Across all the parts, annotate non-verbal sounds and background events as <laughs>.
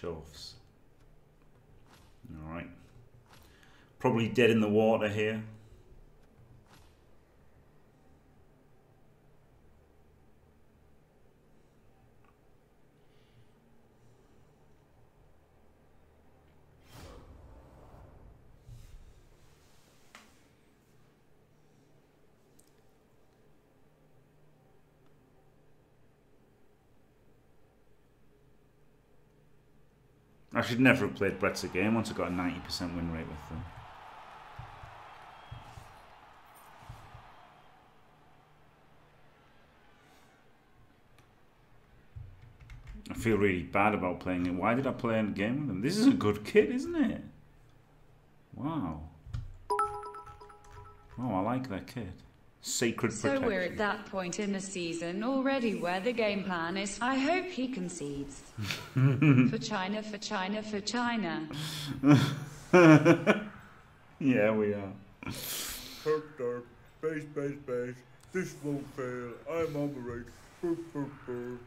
Chuffs. Alright. Probably dead in the water here. I should never have played Brets again once I got a 90% win rate with them. I feel really bad about playing it. Why did I play a game with them? This is a good kit, isn't it? Wow. Oh, I like that kit. Sacred so protection. we're at that point in the season already where the game plan is I hope he concedes. <laughs> for China, for China, for China. <laughs> yeah, we are. Herp derp, base, base, base. This won't fail. I'm on the right. Burp, burp, burp.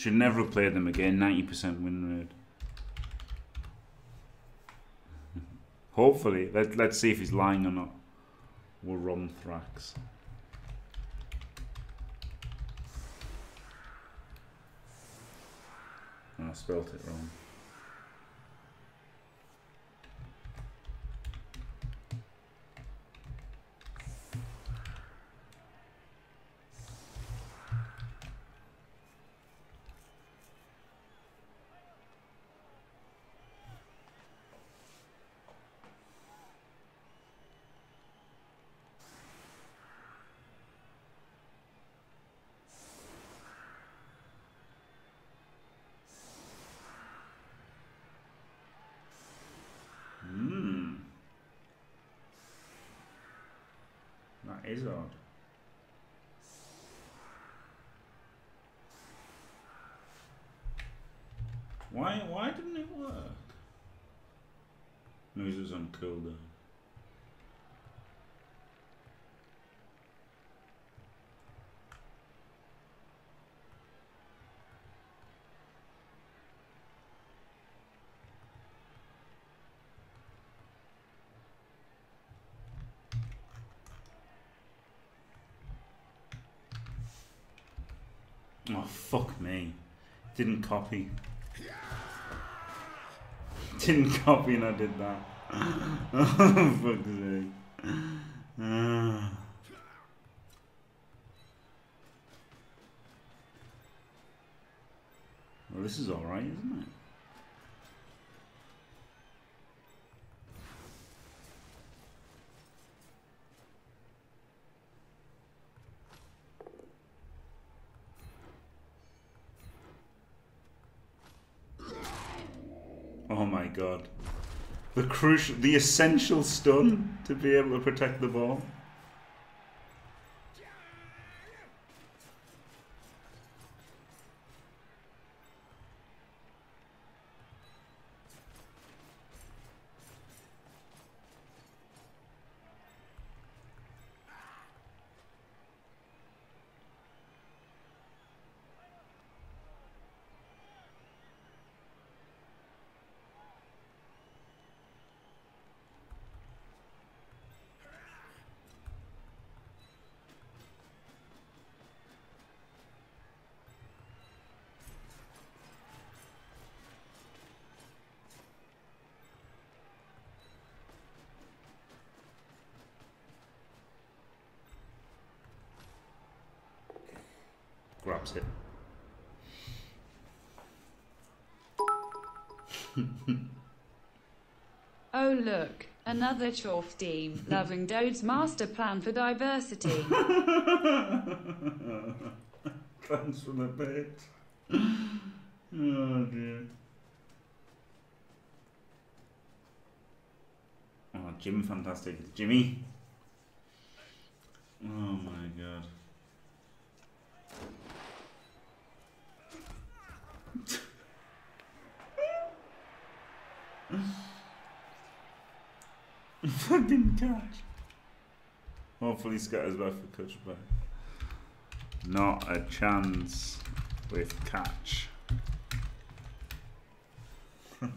Should never played them again. 90% win rate. Hopefully. Let, let's see if he's lying or not. We'll run Thrax. I spelt it wrong. Hmm. Odd. Why why didn't it work? It was on cooldown. Oh fuck me. Didn't copy. Didn't copy and I did that. oh <laughs> fuck's sake. Ah. <sighs> Well this is alright, isn't it? Oh my god. The crucial, the essential stun hmm. to be able to protect the ball. Another Chorf team, loving Dode's master plan for diversity. <laughs> Thanks from the bit. Oh dear. Oh, Jim, fantastic. Jimmy. Oh my god. Fucking catch. Hopefully scatters back for catch touchback. Not a chance with catch. <laughs>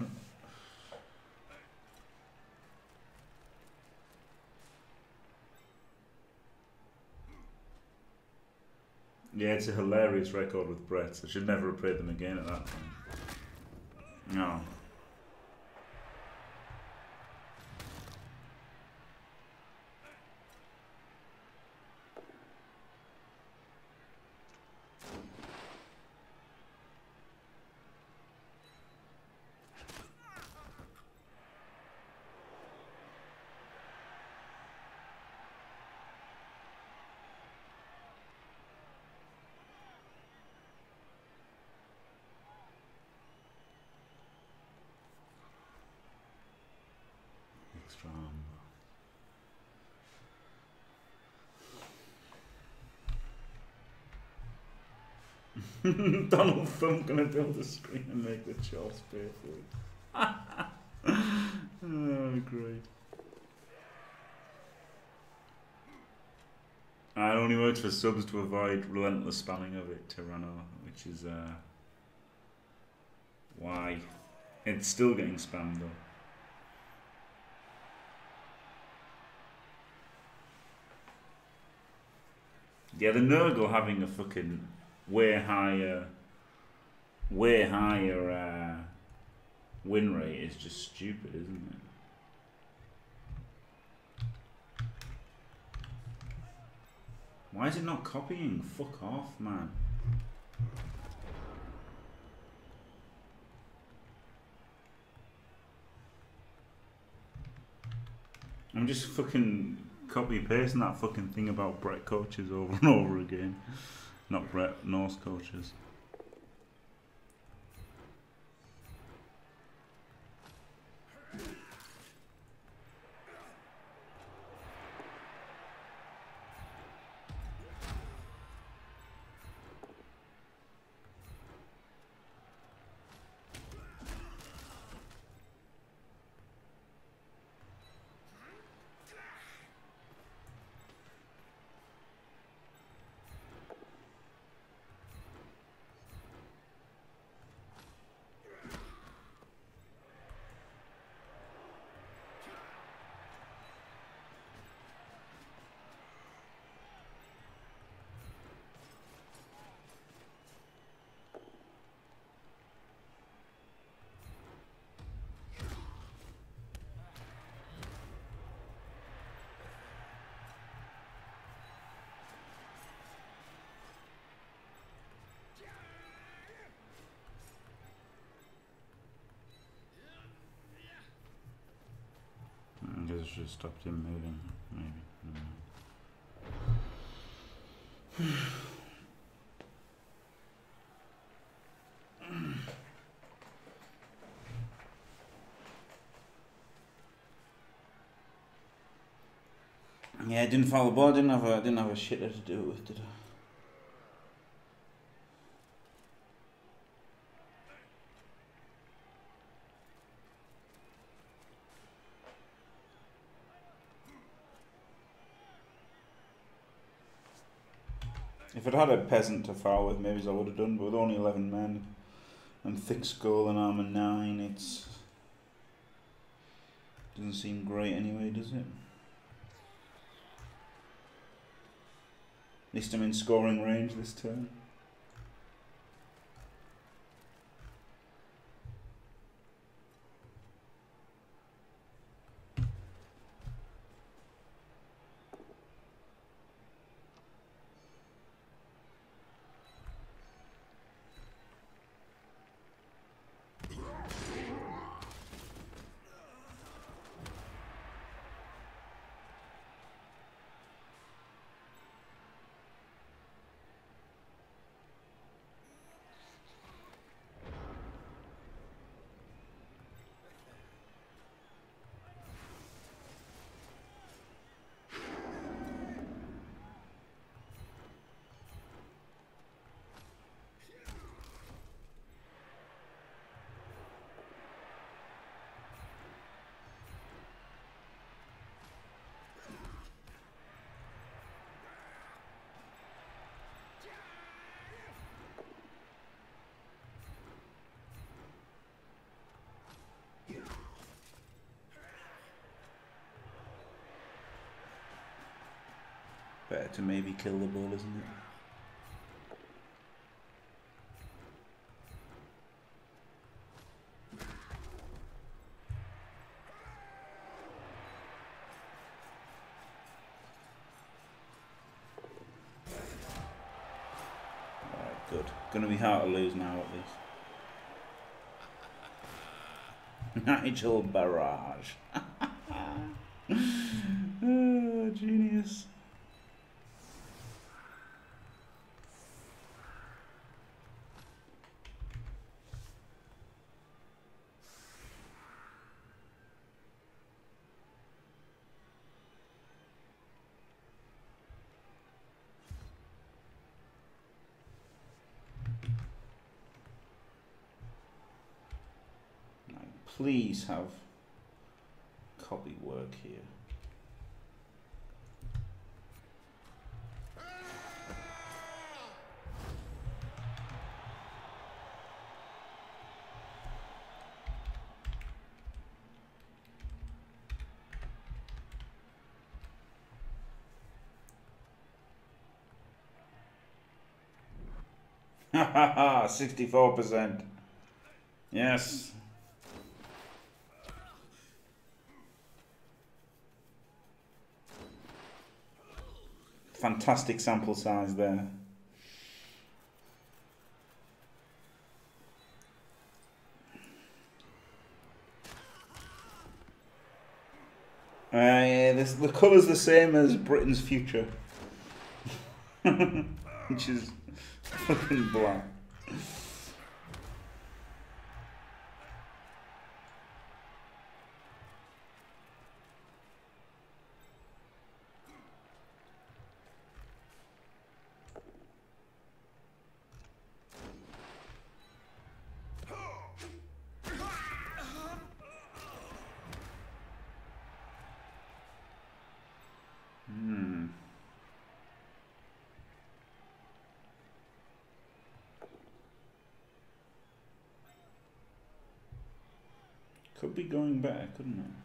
yeah, it's a hilarious record with Brett. I should never have played them again at that point. No. Extra armor. <laughs> Donald Trump gonna build a screen and make the chops it. <laughs> oh, great. It only works for subs to avoid relentless spamming of it, Tyranno, which is uh, why it's still getting spammed though. Yeah, the Nurgle having a fucking way higher, way higher uh, win rate is just stupid, isn't it? Why is it not copying? Fuck off, man. I'm just fucking copy pasting that fucking thing about Brett coaches over and over again. Not Brett Norse coaches. I I should have stopped him moving, maybe. I. <sighs> Yeah, I didn't follow the ball. Didn't have a didn't have a shitter to do it with, did I? If I'd had a peasant to foul with, maybe I would have done. But with only eleven men and thick skull and armor nine, it's doesn't seem great anyway, does it? At least I'm in scoring range this turn. Better to maybe kill the bull, isn't it? Good. Gonna be hard to lose now at least. <laughs> Nigel Barrage. oh, <laughs> genius. Now, please have copy work here. <laughs> Ha ha ha! 64%. Yes. Fantastic sample size there. Uh, this, the colour's the same as Britain's future. <laughs> Which is <laughs> fucking black. Hmm. Could be going better, couldn't it?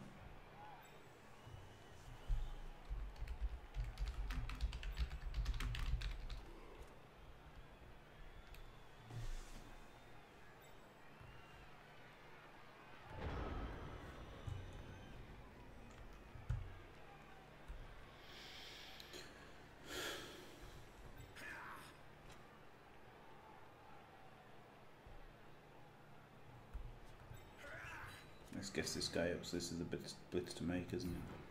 Up. So this is the blitz, blitz to make, isn't it?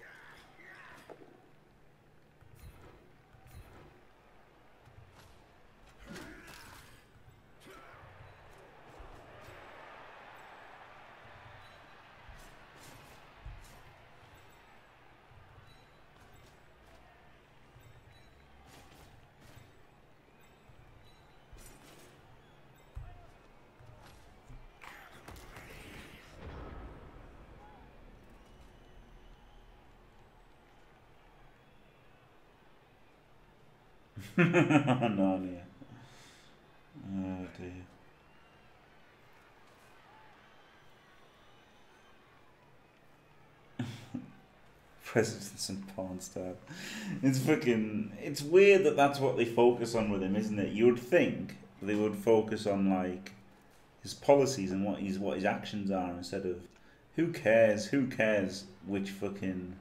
Narnia. Oh dear. Presidents and porn star. It's fucking. It's weird that that's what they focus on with him, isn't it? You would think they would focus on like his policies and what his what his actions are instead of who cares? Who cares which fucking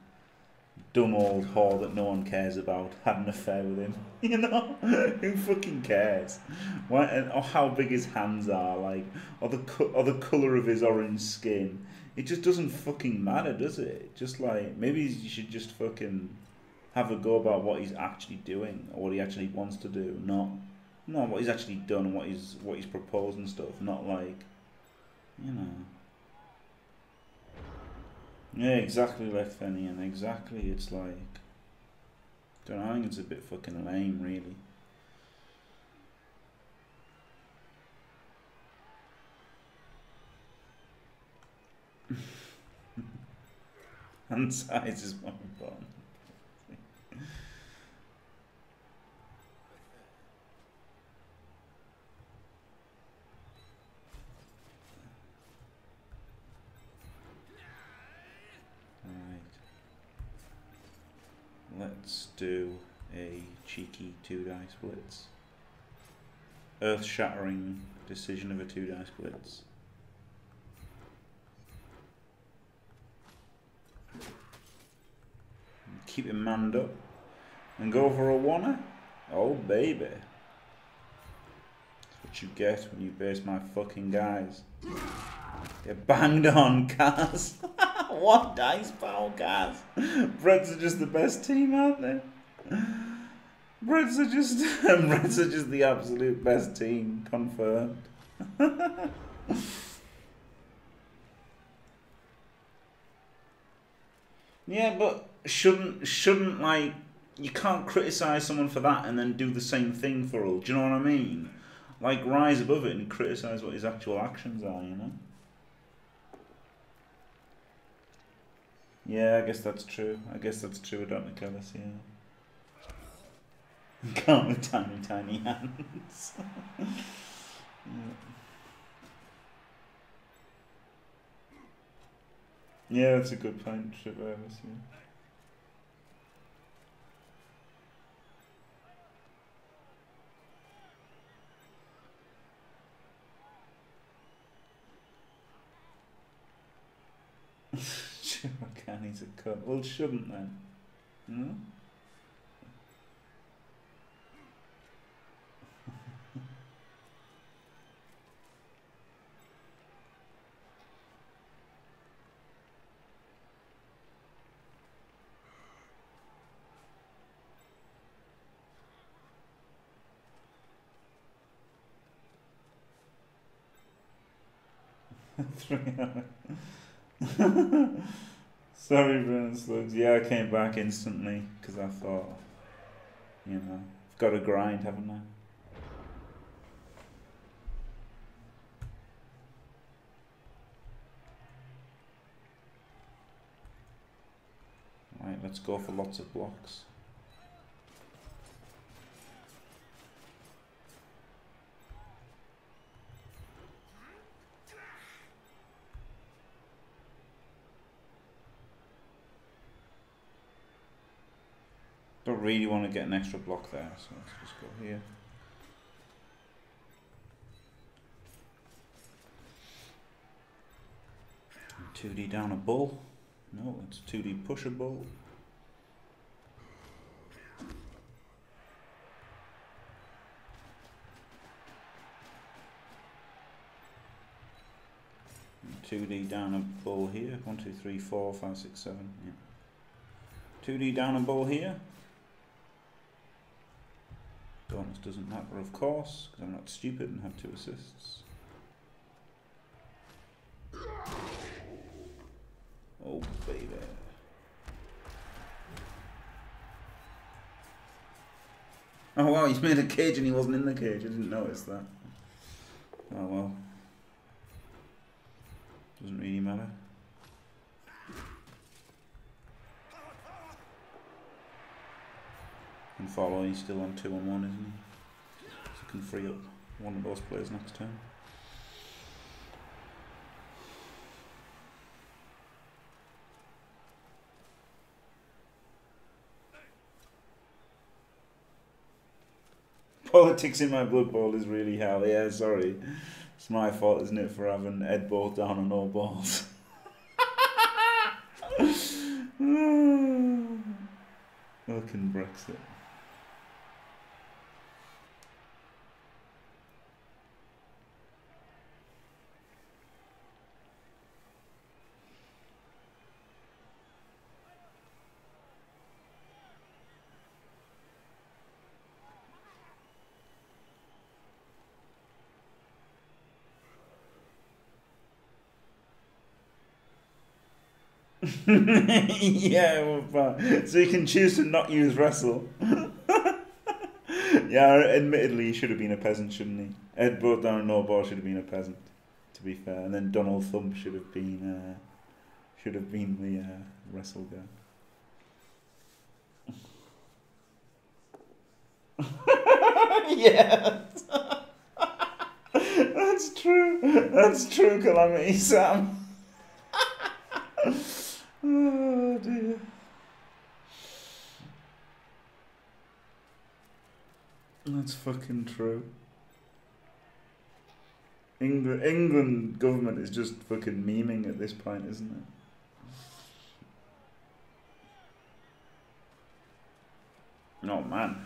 dumb old whore that no one cares about had an affair with him. <laughs> You know, who fucking cares? Why or how big his hands are, like, or the or the color of his orange skin. It just doesn't fucking matter, does it? Just like maybe you should just fucking have a go about what he's actually doing or what he actually wants to do, not not what he's actually done what he's what he's proposed and stuff. Not like, you know. Yeah, exactly, Left Fenian. Exactly. It's like, don't know. I think it's a bit fucking lame, really. <laughs> and size is more important. Right. Let's do a cheeky two dice blitz. Earth shattering decision of a two dice blitz. Keep him manned up and go for a wanna. Oh baby. That's what you get when you base my fucking guys. Get banged on, <laughs> Kaz. What dice power, Kaz? Reds are just the best team out there. Reds are just <laughs> Reds are just the absolute best team, confirmed. <laughs> yeah, but shouldn't shouldn't like you can't criticize someone for that and then do the same thing for all. Do you know what I mean? Like rise above it and criticize what his actual actions are. You know. Yeah, I guess that's true. I guess that's true Dr. Kellis, yeah. <laughs> Can't with tiny, tiny hands. <laughs> yeah. yeah, that's a good point, Travis, <laughs> yeah. Sure he's <laughs> a cunt. Well, shouldn't then? No? <laughs> Three <laughs> Sorry, Slugs. Yeah, I came back instantly because I thought, you know, I've got to grind, haven't I? Right, let's go for lots of blocks. Really want to get an extra block there, so let's just go here. Two D down a bull. No, it's two D push a bull. Two D down a bull here. One, two, three, four, five, six, seven. Yeah. Two D down a bull here. Doesn't matter, of course, because I'm not stupid and have two assists. Oh, baby. Oh wow, he's made a cage and he wasn't in the cage. I didn't notice that. Oh well. Doesn't really matter. And follow, he's still on 2 on 1, isn't he? So he can free up one of those players next turn. <laughs> Politics in my blood bowl is really hell. Yeah, sorry. It's my fault, isn't it, for having Ed Ball down on all balls. <laughs> <sighs> <sighs> Fucking Brexit. <laughs> yeah, well, so you can choose to not use wrestle. <laughs> yeah, admittedly, he should have been a peasant, shouldn't he? Ed brought down no should have been a peasant, to be fair, and then Donald Thump should have been uh, should have been the uh, wrestle guy. <laughs> yeah, that's true. That's true, Calamity Sam. Oh dear. That's fucking true. England, England government is just fucking memeing at this point, isn't it? Oh man.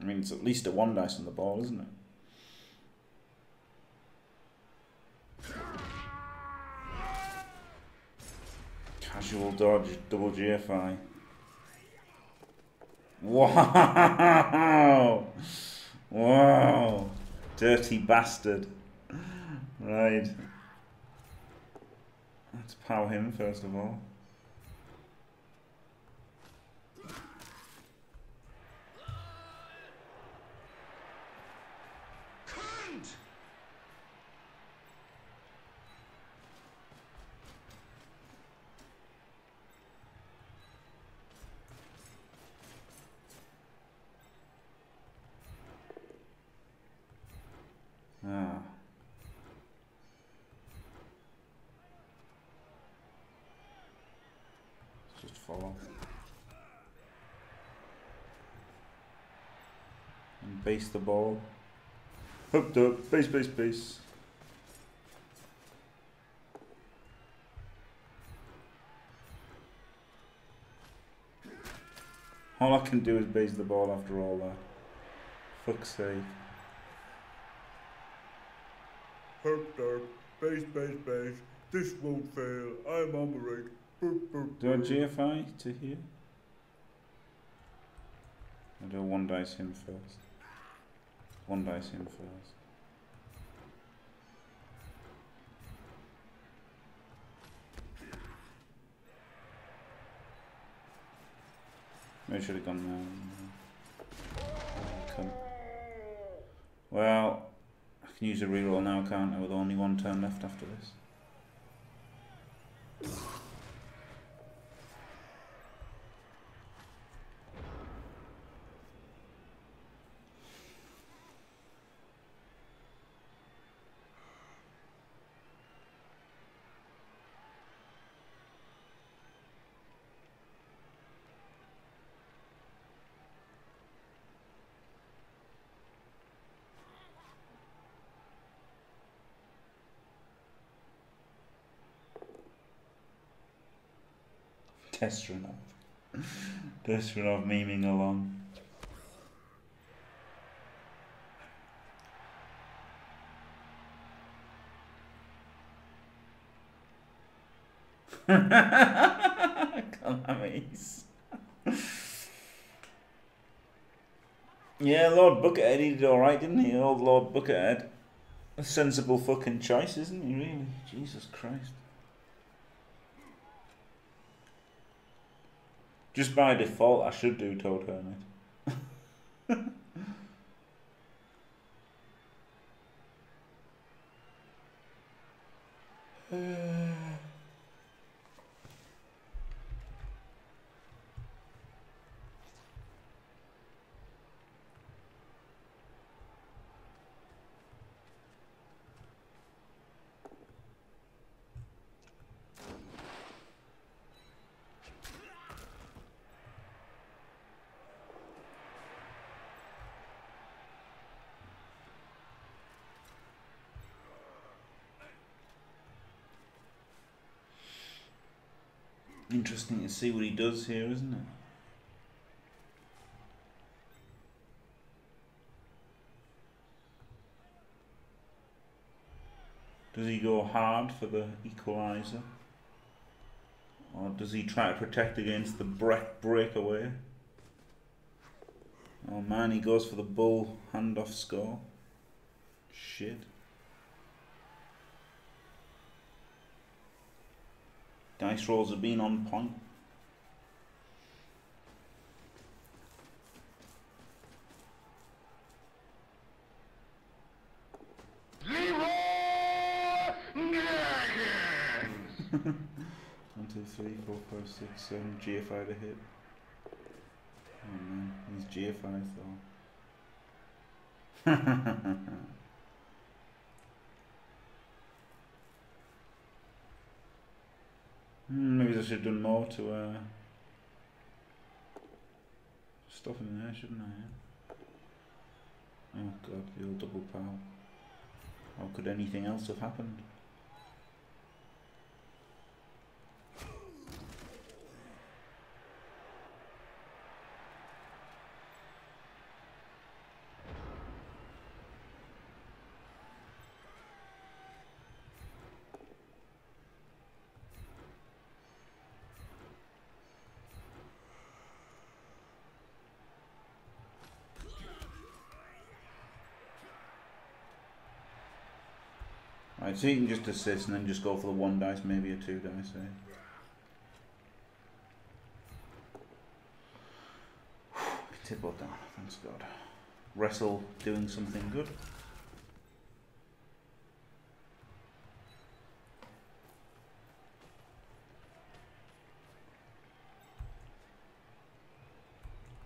I mean, it's at least a one dice on the ball, isn't it? Casual dodge, double GFI. Wow! Wow! Dirty bastard. Right. Let's power him first of all. Ah. Let's just follow. And base the ball. Hooked up. Base, base, base. All I can do is base the ball after all that. Fuck's sake. Hooked up. Base, base, base. This won't fail. I'm on the right. Boop, boop, Do I. GFI to here? I do one dice him first. One dice him first. Maybe I should have gone there. Uh, come. Well, I can use a reroll now, can't I, with only one turn left after this? Testronov. Testronov memeing along. <laughs> Calamies. yeah, Lord Buckethead, he did alright, didn't he? Old Lord Buckethead. A sensible fucking choice, isn't he, really? Jesus Christ. Just by default, I should do Toad Hermit. Interesting to see what he does here, isn't it? Does he go hard for the equaliser? Or does he try to protect against the break breakaway? Oh man, he goes for the bull handoff score. Shit. Dice rolls have been on point. One, two, three, four, five, six, seven. GFI to hit. Oh man, he's GFIs though. <laughs> Hmm, maybe I should have done more to uh, stop him there, shouldn't I? Yeah? Oh god, the old double power. How could anything else have happened? Right, so you can just assist and then just go for the one dice, maybe a two dice, eh? Tip down, thanks God. Wrestle doing something good.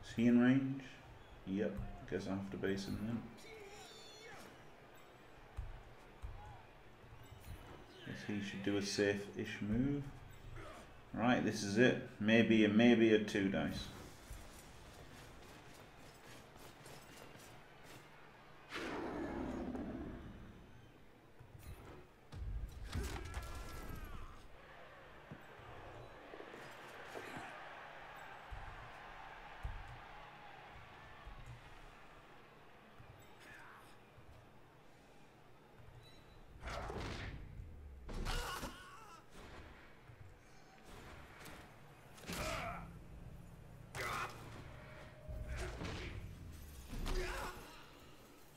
Is he in range? Yep, I guess I have to base him then. He should do a safe-ish move. Right, this is it. Maybe a maybe a two dice.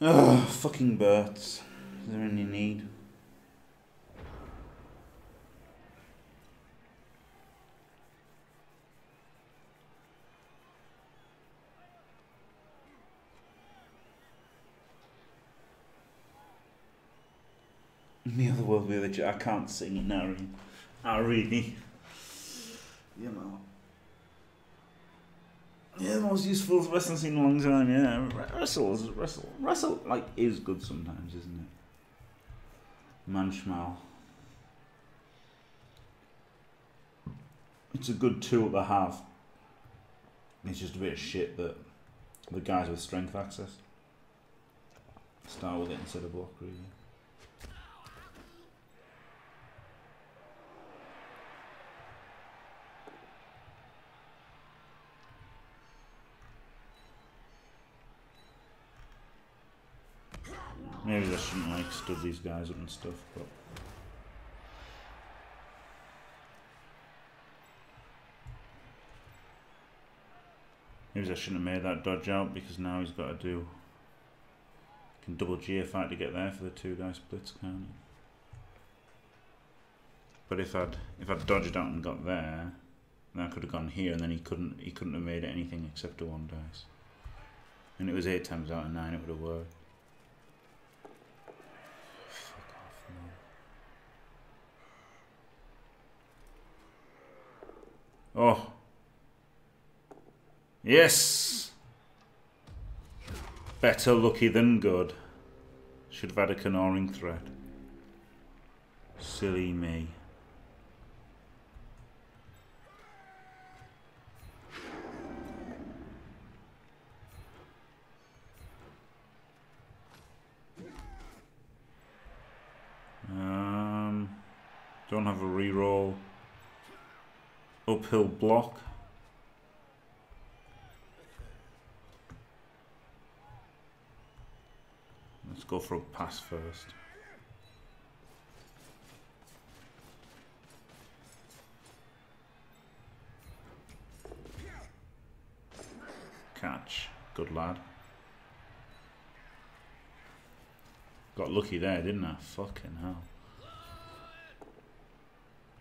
Oh, fucking birds. Is there any need? The other world village, I can't sing it now. I really. You know. Yeah, the most useful wrestling in a long time. Yeah, wrestle, wrestle, wrestle. Like is good sometimes, isn't it? Manchmal. It's a good tool to have. It's just a bit of shit that the guys with strength access start with it instead of block really. Maybe I shouldn't like stud these guys up and stuff, but Maybe I shouldn't have made that dodge out because now he's got to do can double GFI to get there for the two dice blitz, can't he? But if I'd if I'd dodged out and got there, then I could have gone here and then he couldn't he couldn't have made it anything except a one dice. And it was eight times out of nine it would have worked. Oh. Yes! Better lucky than good. Should have had a canoring thread. Silly me. Um, don't have a reroll uphill block. Let's go for a pass first. Catch. Good lad. Got lucky there, didn't I? Fucking hell.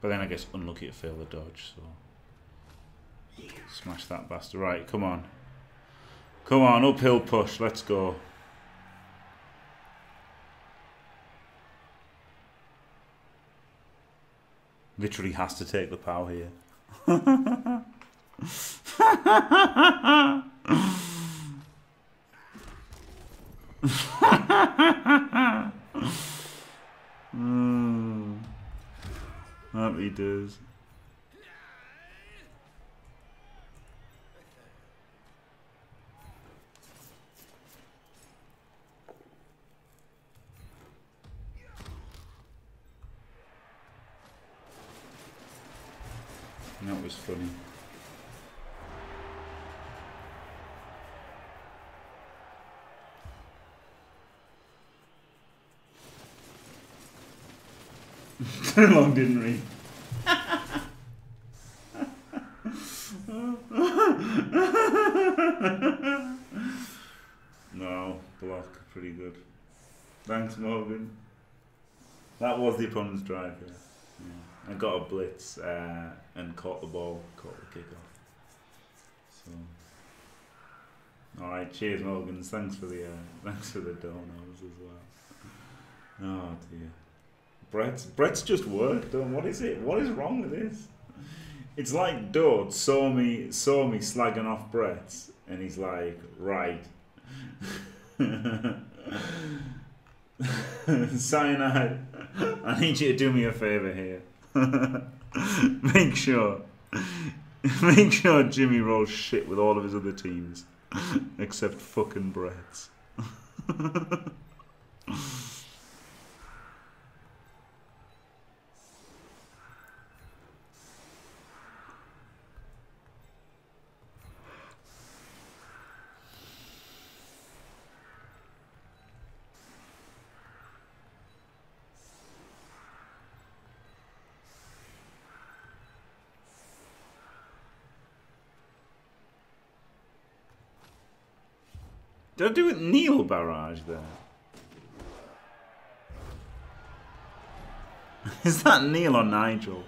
But then I guess unlucky to fail the dodge, so... Smash that bastard. Right, come on. Come on, uphill push, let's go. Literally has to take the power here. <laughs> That was funny. Too <laughs> long didn't we? Thanks, Morgan. That was the opponent's drive, yeah. yeah. I got a blitz uh, and caught the ball, caught the kickoff. So, all right, cheers, Morgans. Thanks for the uh, <laughs> thanks for the donos as well. Oh dear. Brets Brets just worked on. What is it? What is wrong with this? It's like Dodd saw me saw me slagging off Brets, and he's like, right. <laughs> <laughs> Cyanide, I need you to do me a favour here. <laughs> make sure, <laughs> make sure Jimmy rolls shit with all of his other teams, except fucking Brets. Did I do it Neil barrage there? <laughs> Is that Neil or Nigel?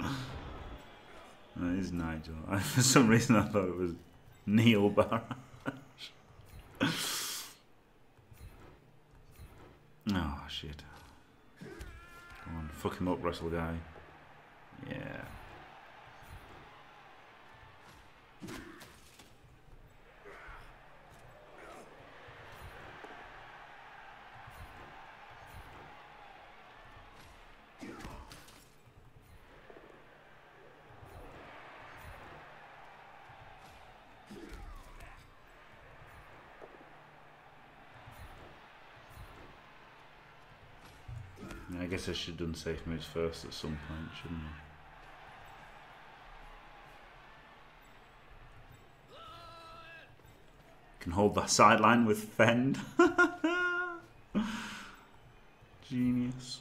No, it is Nigel. <laughs> I, for some reason I thought it was Neil barrage. <laughs> oh shit. Come on, fuck him up, wrestle guy. Guess I should have done safe moves first at some point, shouldn't I? Can hold that sideline with Fend. <laughs> Genius.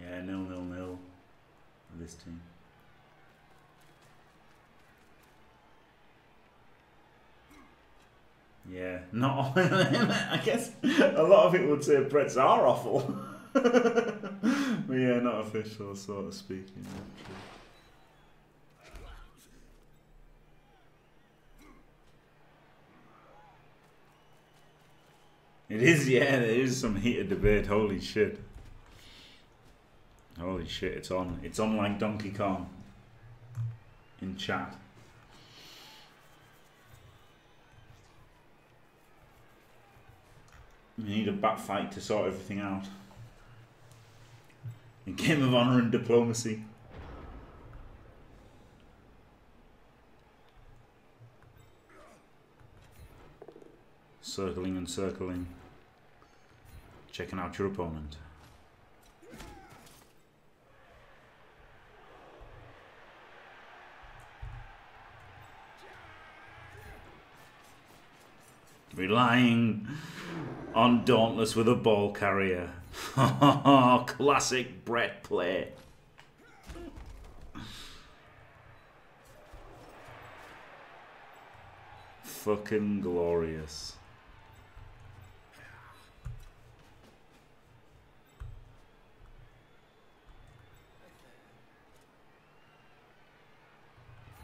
Yeah, nil nil nil. This team. Yeah, not. <laughs> I guess a lot of it would say Brets are awful. <laughs> but yeah, not official, sort of speaking. True. It is, yeah, there is some heated debate. Holy shit. Holy shit, it's on. It's on like Donkey Kong. In chat. We need a bat fight to sort everything out. A game of honour and diplomacy. Circling and circling. Checking out your opponent. Relying on Dauntless with a ball carrier. <laughs> Classic Bret play. Fucking glorious.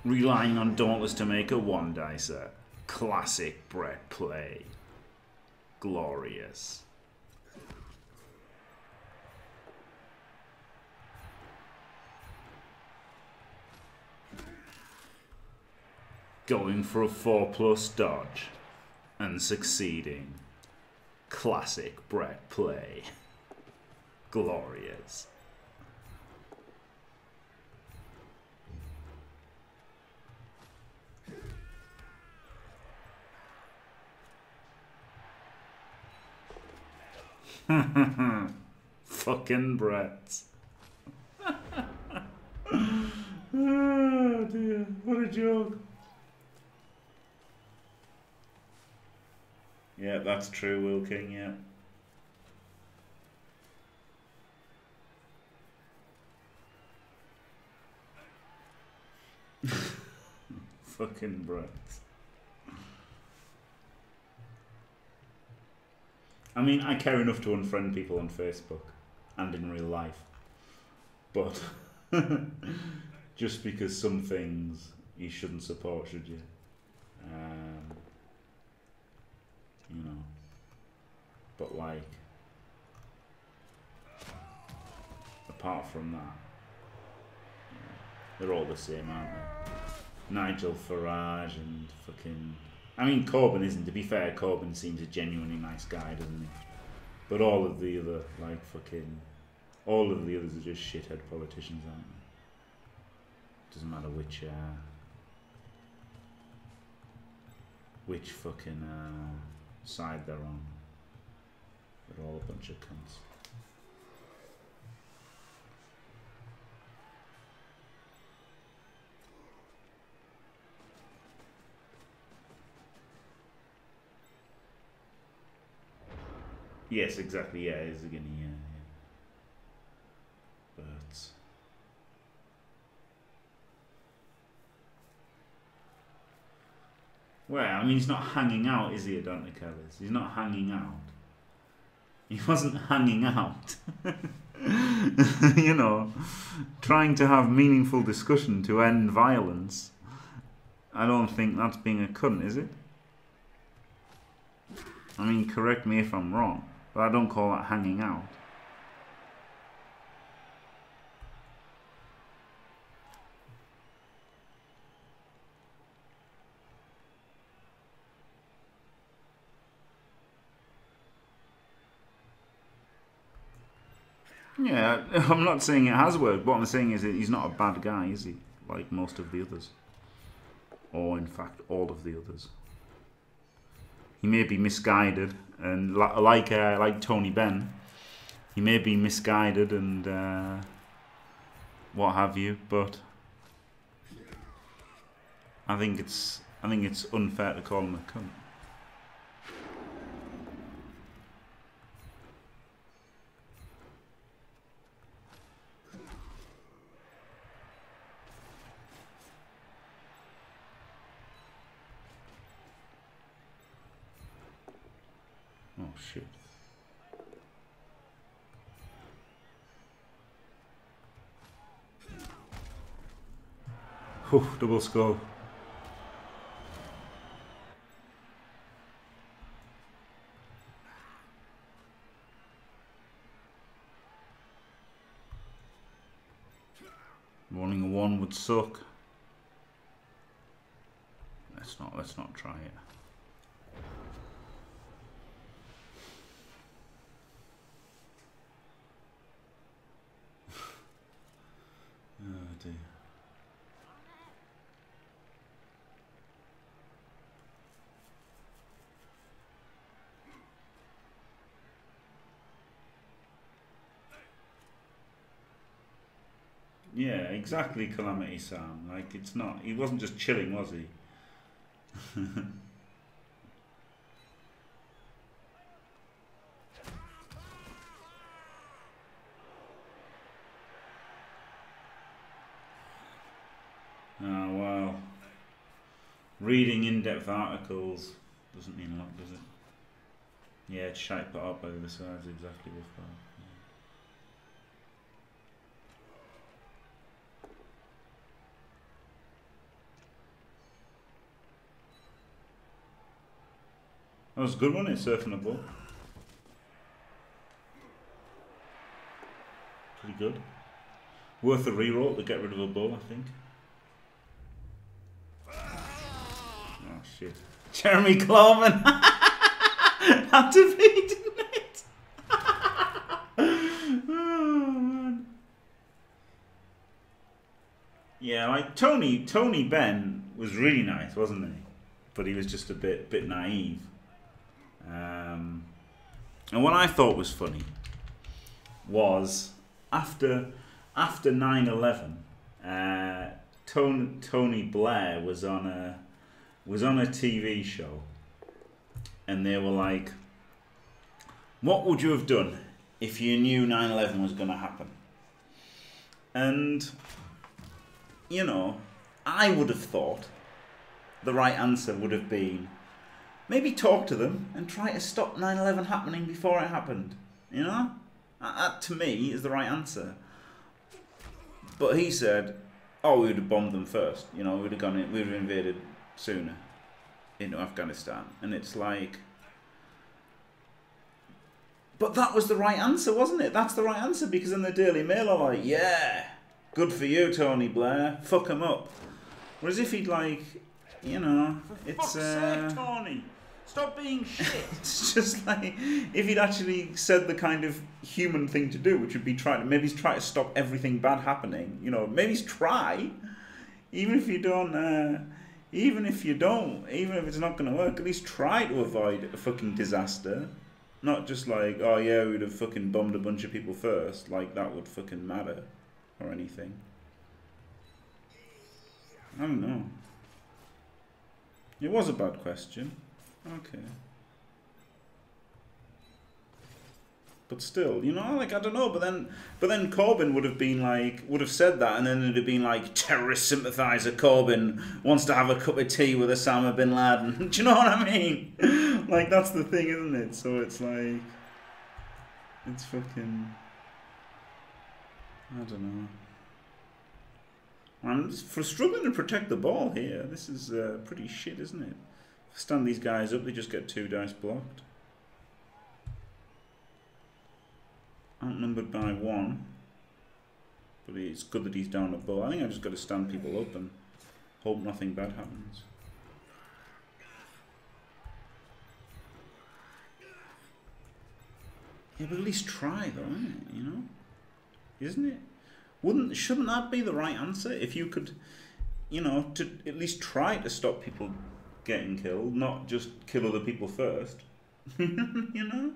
Relying on Dauntless to make a one dicer. Classic Bret play. Glorious. Going for a 4 plus dodge and succeeding. Classic Bret play. Glorious. <laughs> Fucking Bret. <laughs> oh dear, what a joke. Yeah, that's true, Will King, yeah. <laughs> Fucking Bret. I mean, I care enough to unfriend people on Facebook and in real life. But <laughs> just because some things you shouldn't support, should you? Um, you know. But like, apart from that, they're all the same, aren't they? Nigel Farage and fucking. I mean, Corbyn isn't. To be fair, Corbyn seems a genuinely nice guy, doesn't he? But all of the other, like fucking, all of the others are just shithead politicians, aren't they? Doesn't matter which, uh, which fucking uh, side they're on. They're all a bunch of cunts. Yes, exactly. Yeah, it's again. Yeah, yeah. But well, I mean, he's not hanging out, is he, Adonte Kellis? He's not hanging out. He <laughs> wasn't hanging out. <laughs> you know, trying to have meaningful discussion to end violence. I don't think that's being a cunt, is it? I mean, correct me if I'm wrong. But I don't call that hanging out. Yeah, <laughs> I'm not saying it has worked. What I'm saying is he's not a bad guy, is he? Like most of the others. Or, in fact, all of the others. He may be misguided, and like uh, like Tony Benn, he may be misguided and uh, what have you. But I think it's I think it's unfair to call him a cunt. Oh shit. Whew, double skull. Rolling a one would suck. Let's not let's not try it. <laughs> Oh dear. Yeah, exactly, Calamity Sam. Like, it's not. He wasn't just chilling, was he? Oh, <laughs> well. Reading in depth articles doesn't mean a lot, does it? Yeah, it's shite put up by the side's exactly this part. That was a good one, it surfing the ball. Pretty good. Worth a reroll to get rid of a ball, I think. Oh shit. <laughs> Jeremy Clarman activating <laughs> it. <laughs> oh man. Yeah, like Tony Tony Benn was really nice, wasn't he? But he was just a bit bit naive. Um, and what I thought was funny was after after 9/11, uh, Tony, Tony Blair was on a was on a TV show, and they were like, "What would you have done if you knew 9/11 was going to happen?" And you know, I would have thought the right answer would have been maybe talk to them and try to stop 9/11 happening before it happened. You know, that, that to me is the right answer. But he said, "Oh, we would have bombed them first. You know, we'd have gone in, we'd have invaded sooner into Afghanistan." And it's like, but that was the right answer, wasn't it? That's the right answer because in the Daily Mail are like, "Yeah, good for you, Tony Blair. Fuck him up." Whereas if he'd like, you know, it's uh, Tony. Stop being <laughs> shit. it's just like if he'd actually said the kind of human thing to do, which would be try to maybe he's try to stop everything bad happening. You know, maybe he's try, even if you don't, uh, even if you don't, even if it's not going to work, at least try to avoid a fucking disaster. Not just like, oh yeah, we'd have fucking bombed a bunch of people first, like that would fucking matter, or anything. I don't know. It was a bad question. Okay. But still, you know, like I don't know. But then, but then Corbyn would have been like, would have said that, and then it'd have been like, terrorist sympathiser Corbyn wants to have a cup of tea with Osama bin Laden. <laughs> Do you know what I mean? <laughs> like that's the thing, isn't it? So it's like, it's fucking, I don't know. I'm for struggling to protect the ball here. This is uh, pretty shit, isn't it? Stand these guys up, they just get two dice blocked. Outnumbered by one. But it's good that he's down a ball. I think I've just got to stand people up and hope nothing bad happens. Yeah, but at least try though, isn't it? You know? Isn't it? Wouldn't shouldn't that be the right answer? If you could you know, to at least try to stop people getting killed, not just kill other people first. <laughs> you know?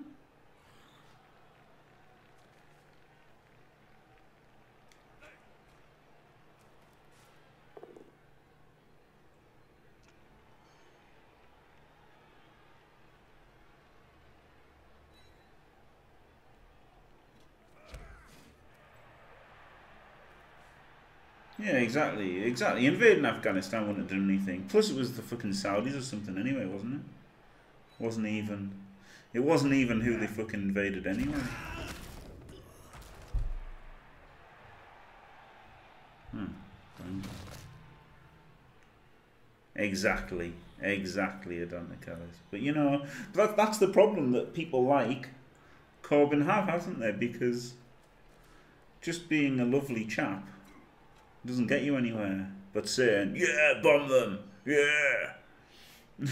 Yeah, exactly, exactly. Invading Afghanistan wouldn't have done anything. Plus, it was the fucking Saudis or something anyway, wasn't it? Wasn't even. It wasn't even who they fucking invaded anyway. Hmm. Exactly, exactly, Adon Nicholas. But you know, that, that's the problem that people like Corbyn have, hasn't they? Because just being a lovely chap doesn't get you anywhere. But saying, yeah, bomb them, yeah. <laughs>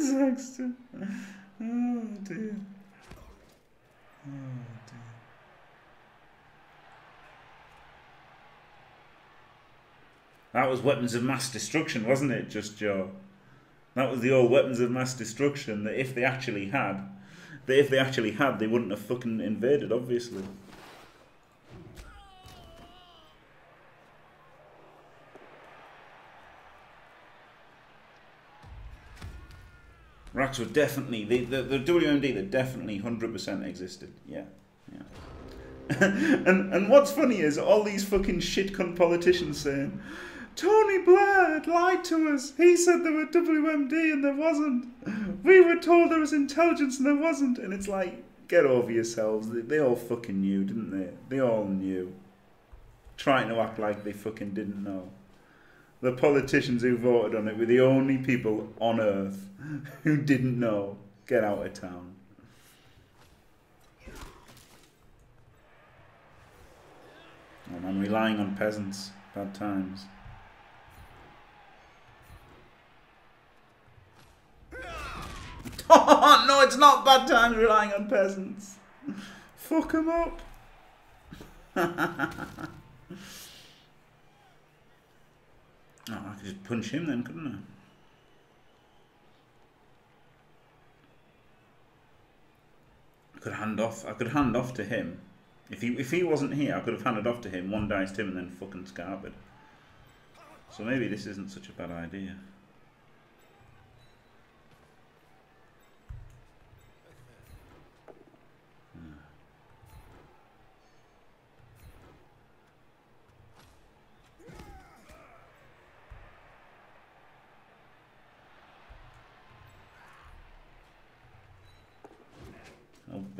Saxton. Oh dear. Oh dear. That was weapons of mass destruction, wasn't it, just Joe? That was the old weapons of mass destruction that if they actually had, that if they actually had, they wouldn't have fucking invaded, obviously. Racks were definitely the the, the WMD that definitely hundred percent existed. Yeah, yeah. <laughs> and and what's funny is all these fucking shit cunt politicians saying, Tony Blair lied to us. He said there were WMD and there wasn't. We were told there was intelligence and there wasn't. And it's like, get over yourselves. They, they all fucking knew, didn't they? They all knew. Trying to act like they fucking didn't know. The politicians who voted on it were the only people on earth <laughs> who didn't know. Get out of town. Oh man, relying on peasants. Bad times. Oh <laughs> no, it's not bad times relying on peasants. <laughs> Fuck them up. Oh, I could just punch him then, couldn't I? I could hand off. I could hand off to him. If he if he wasn't here, I could have handed off to him, one dice him, and then fucking scarpered. So maybe this isn't such a bad idea.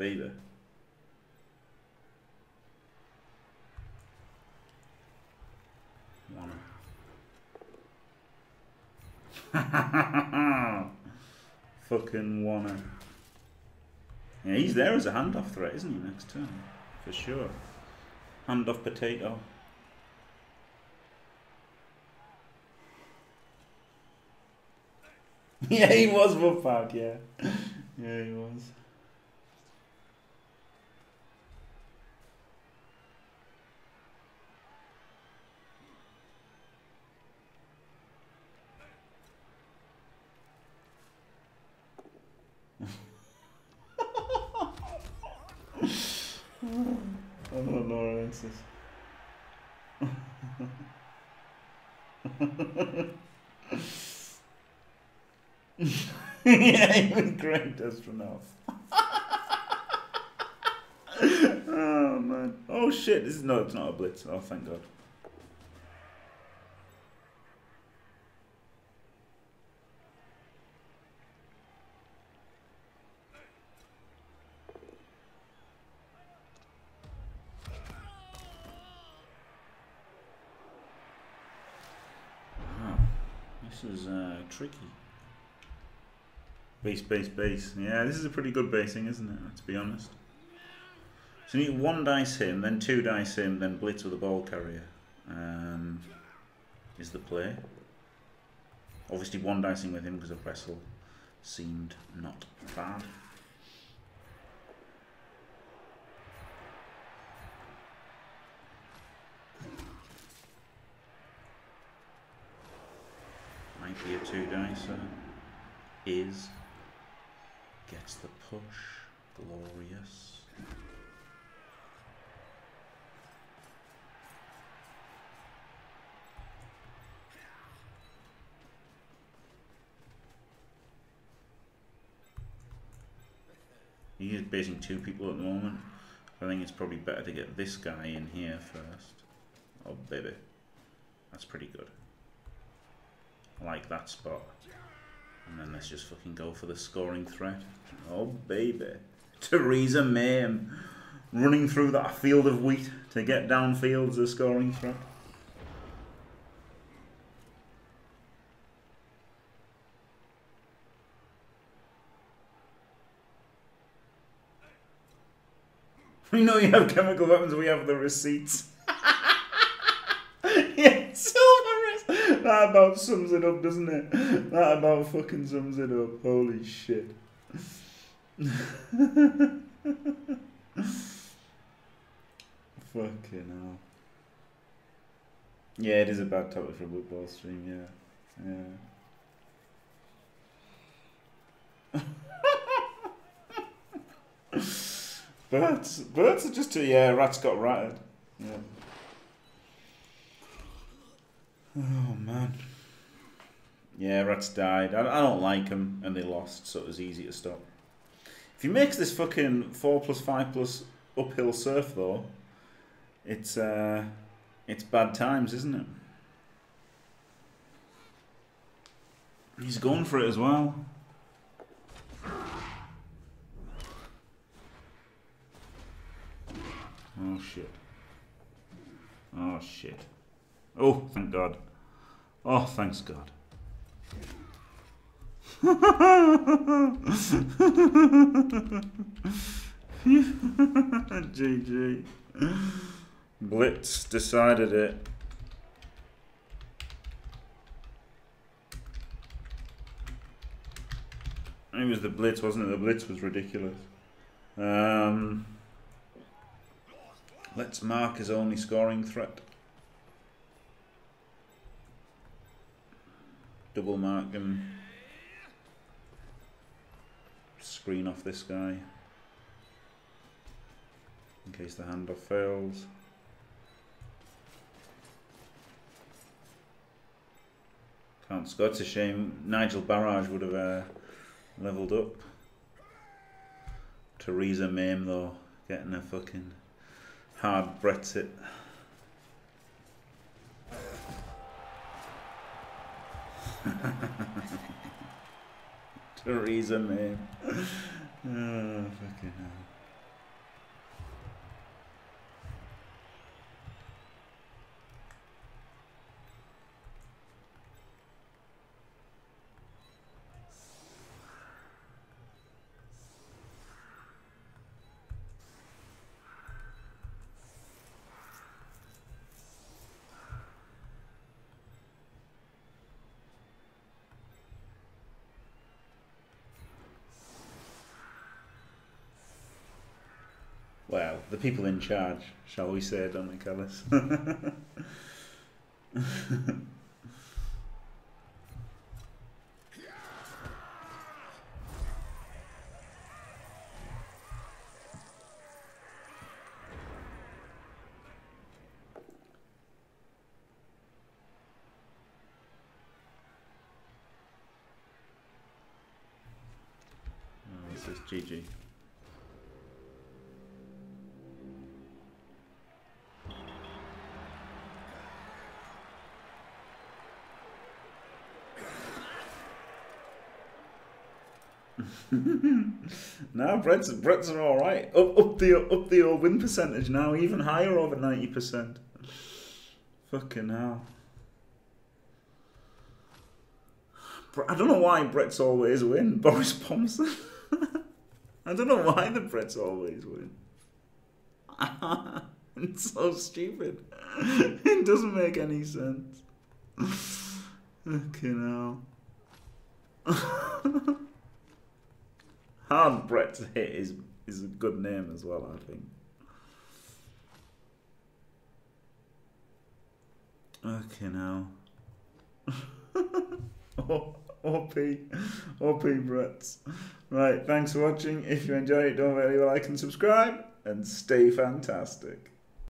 Baby. Wanna. <laughs> Fucking wanna. Yeah, he's there as a handoff threat, isn't he, next turn? For sure. Handoff potato. <laughs> yeah, he was Wolfpack, yeah. Yeah, he was. I don't know this is. <laughs> yeah, even great enough. <laughs> oh man. Oh shit, this is no it's not a blitz. Oh thank god. Wow. This is uh, tricky. Base, base, base. Yeah, this is a pretty good basing, isn't it? Let's be honest. So you need one dice him, then two dice him, then blitz with a ball carrier. Um, is the play. Obviously one dicing with him because of wrestle seemed not bad. Be a two dicer. Is gets the push. Glorious. He is basing two people at the moment. I think it's probably better to get this guy in here first. Oh baby. That's pretty good. Like that spot. And then let's just fucking go for the scoring threat. Oh baby. <laughs> Theresa May um, running through that field of wheat to get downfield as a scoring threat. <laughs> We know you have chemical weapons, we have the receipts. <laughs> Silverus! <laughs> That about sums it up, doesn't it? That about fucking sums it up. Holy shit. <laughs> fucking hell. Yeah, it is a bad topic for a football stream, yeah. Yeah. <laughs> Birds, birds are just a yeah. Rats got ratted. Yeah. Oh man. Yeah, rats died. I, I don't like them, and they lost, so it was easy to stop. If he makes this fucking four plus five plus uphill surf though, it's uh, it's bad times, isn't it? He's going for it as well. Oh shit. Oh shit. Oh, thank God. Oh, thanks God. <laughs> GG. Blitz decided it. It was the Blitz, wasn't it? The Blitz was ridiculous. Um, let's mark his only scoring threat. Double mark him. Screen off this guy. In case the handoff fails. Can't score. It's a shame. Nigel Barrage would have uh, leveled up. Theresa Mame though, getting a fucking hard Brexit. <laughs> Theresa May. <laughs> oh, fucking hell. Well, the people in charge, shall we say, Dominic Ellis. <laughs> oh, this is GG. <laughs> no, Brets Brets are all right. Up up the up the old win percentage now, even higher over ninety percent. Fucking hell. I don't know why Brets always win. <laughs> Boris Thompson. <laughs> I don't know why the Brits always win. it's so stupid. it doesn't make any sense. Fucking hell. Hard Brett is is a good name as well, I think. Okay now. <laughs> OP, OP Brets. Right, thanks for watching. If you enjoyed it, don't forget to like and subscribe, and stay fantastic.